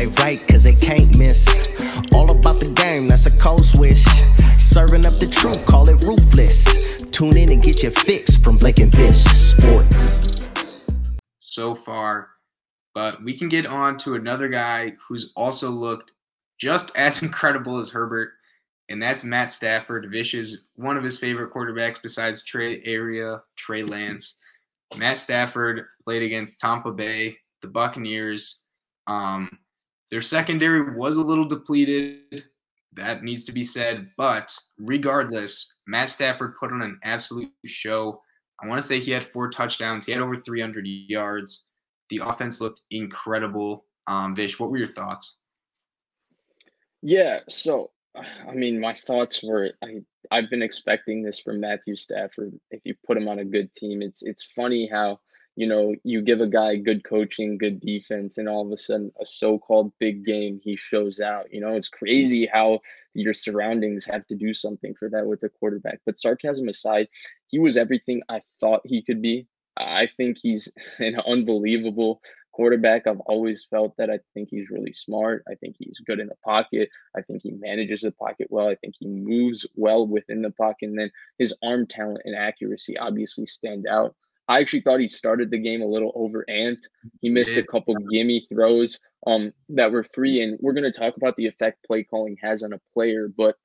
dive right, cause it can't miss. All about the game, that's a cold switch. Serving up the truth, call it ruthless. Tune in and get your fix from Blake and Vish Sports. So far, but we can get on to another guy who's also looked just as incredible as Herbert, and that's Matt Stafford. Vish is one of his favorite quarterbacks besides Trey Area, Trey Lance. Matt Stafford played against Tampa Bay, the Buccaneers. Um, their secondary was a little depleted. That needs to be said. But regardless, Matt Stafford put on an absolute show. I want to say he had four touchdowns. He had over 300 yards. The offense looked incredible. Um, Vish, what were your thoughts? Yeah, so I mean, my thoughts were I I've been expecting this from Matthew Stafford. If you put him on a good team, it's it's funny how you know you give a guy good coaching, good defense, and all of a sudden a so-called big game he shows out. You know, it's crazy how your surroundings have to do something for that with the quarterback. But sarcasm aside, he was everything I thought he could be. I think he's an unbelievable quarterback. I've always felt that I think he's really smart. I think he's good in the pocket. I think he manages the pocket well. I think he moves well within the pocket. And then his arm talent and accuracy obviously stand out. I actually thought he started the game a little over amped. He missed a couple gimme throws um, that were free. And we're going to talk about the effect play calling has on a player. But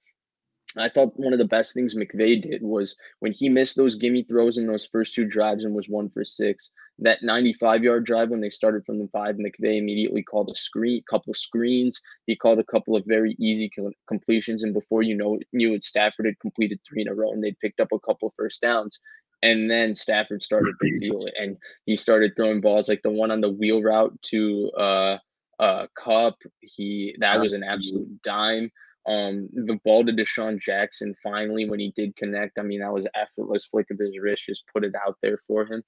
I thought one of the best things McVay did was when he missed those gimme throws in those first two drives and was one for six. That 95 yard drive when they started from the five, McVay immediately called a screen, couple of screens. He called a couple of very easy completions, and before you know knew it, Stafford had completed three in a row, and they'd picked up a couple first downs. And then Stafford started to feel it, and he started throwing balls like the one on the wheel route to uh, uh, Kupp. He that was an absolute dime. Um, the ball to DeSean Jackson finally when he did connect. I mean, that was effortless flick of his wrist, just put it out there for him.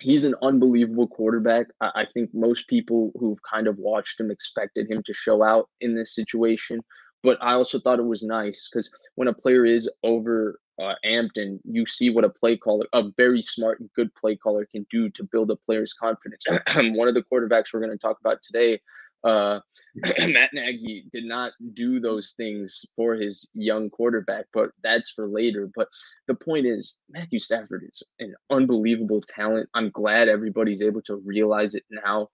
He's an unbelievable quarterback. I, I think most people who've kind of watched him expected him to show out in this situation. But I also thought it was nice because when a player is over uh, amped and you see what a play caller, a very smart and good play caller, can do to build a player's confidence. One of the quarterbacks we're going to talk about today uh, Matt Nagy did not do those things for his young quarterback, but that's for later. But the point is, Matthew Stafford is an unbelievable talent. I'm glad everybody's able to realize it now.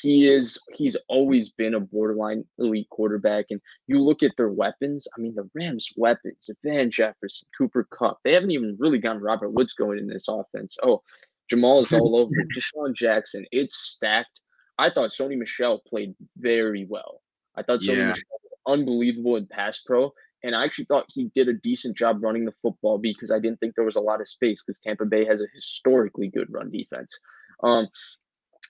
He is, he's always been a borderline elite quarterback. And you look at their weapons, I mean, the Rams' weapons, Van Jefferson, Cooper Kupp, they haven't even really gotten Robert Woods going in this offense. Oh, Jamal is all over. DeSean Jackson, it's stacked I thought Sony Michel played very well. I thought Sony yeah. Michel was unbelievable in pass pro. And I actually thought he did a decent job running the football because I didn't think there was a lot of space because Tampa Bay has a historically good run defense. Um,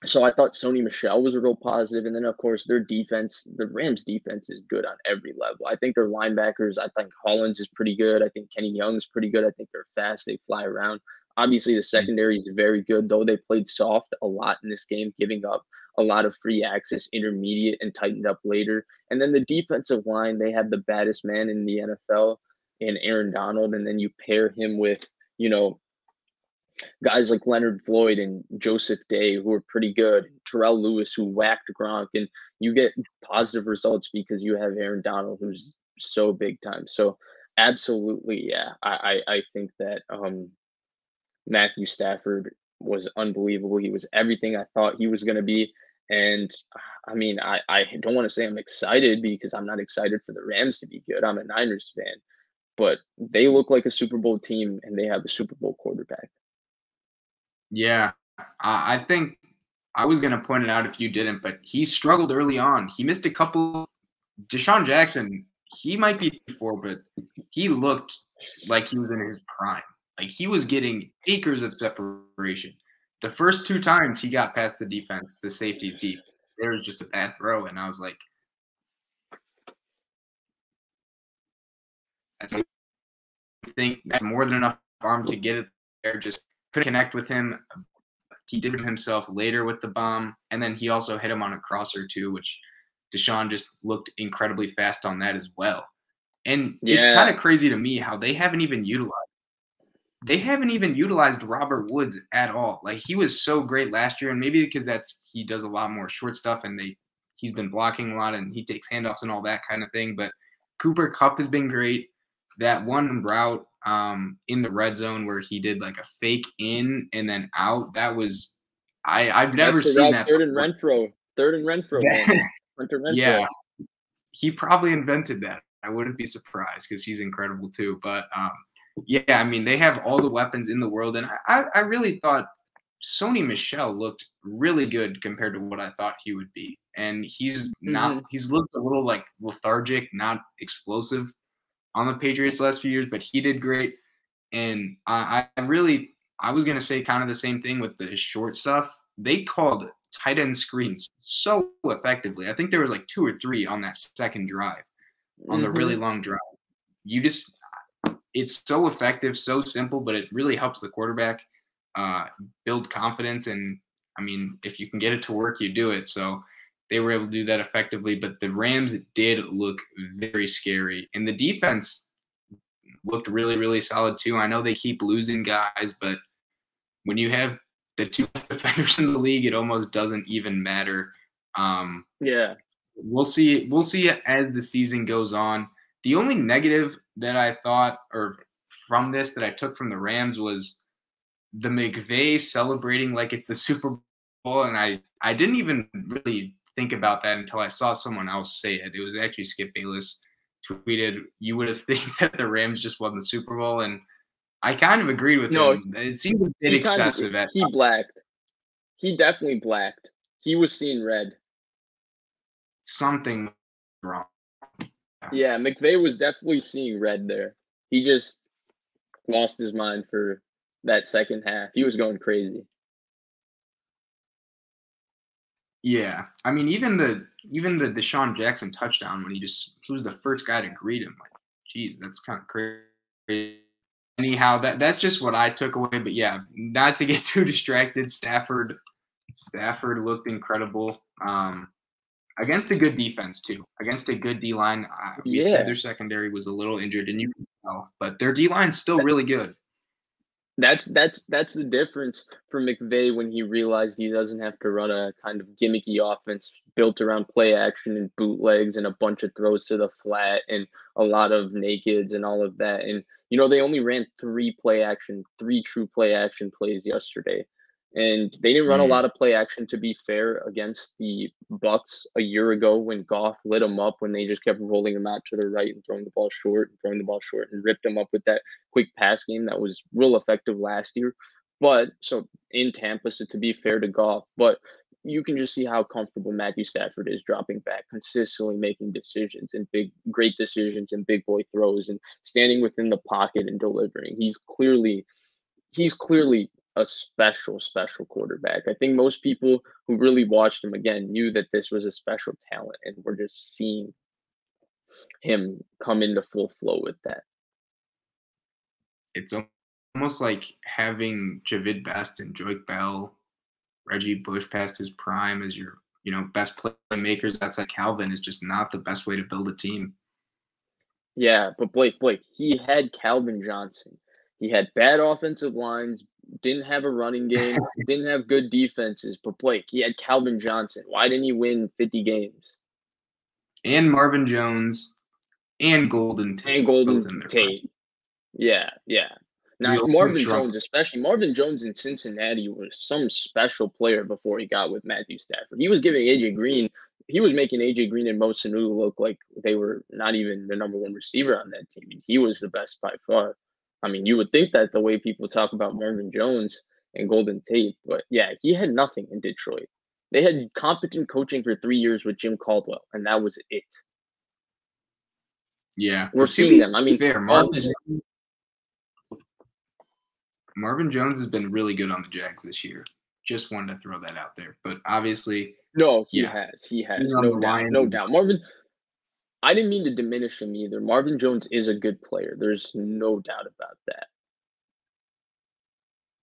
so I thought Sony Michel was a real positive, and then of course their defense, the Rams' defense is good on every level. I think their linebackers, I think Hollins is pretty good. I think Kenny Young's pretty good. I think they're fast. They fly around. Obviously, the mm. secondary is very good, though they played soft a lot in this game, giving up a lot of free access intermediate and tightened up later. And then the defensive line, they had the baddest man in the NFL in Aaron Donald. And then you pair him with, you know, guys like Leonard Floyd and Joseph Day, who are pretty good, Terrell Lewis, who whacked Gronk, and you get positive results because you have Aaron Donald, who's so big time. So absolutely, yeah, I I, I think that um, Matthew Stafford was unbelievable. He was everything I thought he was going to be. And I mean, I, I don't want to say I'm excited because I'm not excited for the Rams to be good. I'm a Niners fan, but they look like a Super Bowl team and they have a Super Bowl quarterback. Yeah, I think I was going to point it out if you didn't, but he struggled early on. He missed a couple. DeSean Jackson, he might be four, but he looked like he was in his prime. Like he was getting acres of separation. The first two times he got past the defense, the safeties deep, there was just a bad throw, and I was like, I think that's more than enough arm to get it there. Just couldn't connect with him. He did it himself later with the bomb, and then he also hit him on a crosser too, which DeSean just looked incredibly fast on that as well. And yeah. it's kind of crazy to me how they haven't even utilized they haven't even utilized Robert Woods at all. Like he was so great last year, and maybe because that's he does a lot more short stuff, and they he's been blocking a lot and he takes handoffs and all that kind of thing. But Cooper Kupp has been great. That one route um, in the red zone where he did like a fake in and then out, that was I I've never That's seen that. Third and before. Renfrow. Third and Renfrow. Yeah. man. Hunter Renfrow. Yeah, he probably invented that. I wouldn't be surprised because he's incredible too. But um, yeah, I mean they have all the weapons in the world, and I, I really thought Sony Michel looked really good compared to what I thought he would be. And he's not. He's looked a little like lethargic, not explosive on the Patriots last few years, but he did great. And I, I really, I was gonna say kind of the same thing with the short stuff. They called tight end screens so effectively. I think there was like two or three on that second drive, on the Mhm. really long drive. You just, it's so effective, so simple, but it really helps the quarterback uh, build confidence. And I mean, if you can get it to work, you do it. So they were able to do that effectively. But the Rams did look very scary, and the defense looked really, really solid too. I know they keep losing guys, but when you have the two best defenders in the league, it almost doesn't even matter. Um, Yeah. we'll see. We'll see as the season goes on. The only negative that I thought, or from this that I took from the Rams, was the McVay celebrating like it's the Super Bowl, and I I didn't even really think about that until I saw someone else say it. It was actually Skip Bayless tweeted, "You would have think that the Rams just won the Super Bowl," and I kind of agreed with No, him. It seemed a bit excessive at he blacked. He definitely blacked. He was seeing red. something wrong. Yeah, McVay was definitely seeing red there. He just lost his mind for that second half. He was going crazy. Yeah, I mean, even the even the DeSean Jackson touchdown when he just he was the first guy to greet him. Like, geez, that's kind of crazy. Anyhow, that that's just what I took away. But yeah, not to get too distracted. Stafford, Stafford looked incredible. Um, against a good defense too. Against a good D line. Uh, we Yeah. said their secondary was a little injured, and you can tell, but their D line's still really good. That's that's that's the difference for McVay when he realized he doesn't have to run a kind of gimmicky offense built around play action and bootlegs and a bunch of throws to the flat and a lot of nakeds and all of that. And you know, they only ran three play action, three true play action plays yesterday. And they didn't run a Mm. lot of play action to be fair against the Bucs a year ago when Goff lit them up when they just kept rolling them out to the right and throwing the ball short and throwing the ball short and ripped them up with that quick pass game that was real effective last year. But so in Tampa, so to be fair to Goff, but you can just see how comfortable Matthew Stafford is dropping back, consistently making decisions and big, great decisions and big boy throws and standing within the pocket and delivering. He's clearly, he's clearly a special, special quarterback. I think most people who really watched him again knew that this was a special talent, and we're just seeing him come into full flow with that. it's almost like having Jahvid Best and Joique Bell, Reggie Bush past his prime as your, you know, best playmakers outside Calvin is just not the best way to build a team. Yeah, but Blake, Blake, he had Calvin Johnson. He had bad offensive lines, didn't have a running game, didn't have good defenses. But Blake, he had Calvin Johnson. Why didn't he win 50 games? And Marvin Jones and Golden Tate. And Golden Tate. Yeah, yeah. Now Real Marvin Trump. Jones, especially Marvin Jones in Cincinnati, was some special player before he got with Matthew Stafford. He was giving AJ Green, he was making AJ Green and Mo Sanu look like they were not even the number one receiver on that team. He was the best by far. I mean, you would think that the way people talk about Marvin Jones and Golden Tate, but yeah, he had nothing in Detroit. They had competent coaching for three years with Jim Caldwell, and that was it. Yeah. We're seeing them. I mean, fair, Marvin, Marvin Jones has been really good on the Jags this year. Just wanted to throw that out there. But obviously, No, he Yeah. has. He has. No doubt. No doubt. Marvin, I didn't mean to diminish him either. Marvin Jones is a good player. There's no doubt about that.